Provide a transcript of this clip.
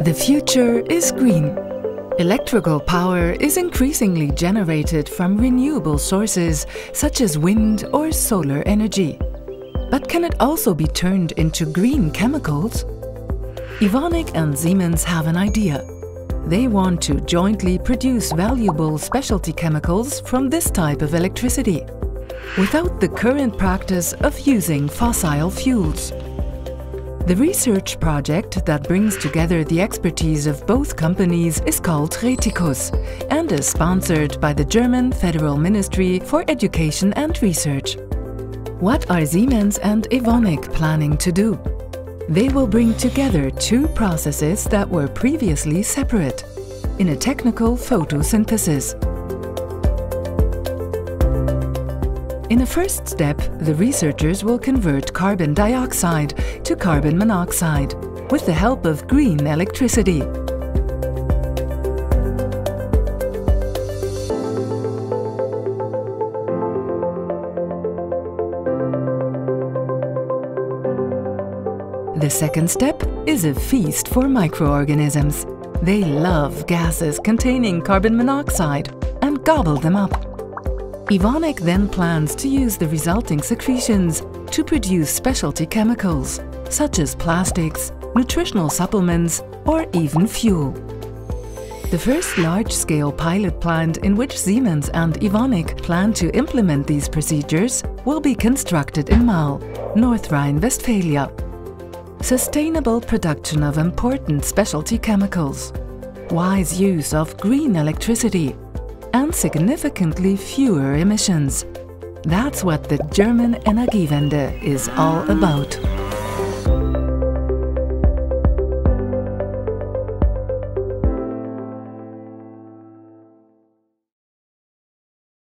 The future is green. Electrical power is increasingly generated from renewable sources such as wind or solar energy. But can it also be turned into green chemicals? Evonik and Siemens have an idea. They want to jointly produce valuable specialty chemicals from this type of electricity, without the current practice of using fossil fuels. The research project that brings together the expertise of both companies is called Rheticus and is sponsored by the German Federal Ministry for Education and Research. What are Siemens and Evonik planning to do? They will bring together two processes that were previously separate in a technical photosynthesis. In a first step, the researchers will convert carbon dioxide to carbon monoxide with the help of green electricity. The second step is a feast for microorganisms. They love gases containing carbon monoxide and gobble them up. Evonik then plans to use the resulting secretions to produce specialty chemicals, such as plastics, nutritional supplements, or even fuel. The first large-scale pilot plant in which Siemens and Evonik plan to implement these procedures will be constructed in Marl, North Rhine-Westphalia. Sustainable production of important specialty chemicals, wise use of green electricity, and significantly fewer emissions. That's what the German Energiewende is all about.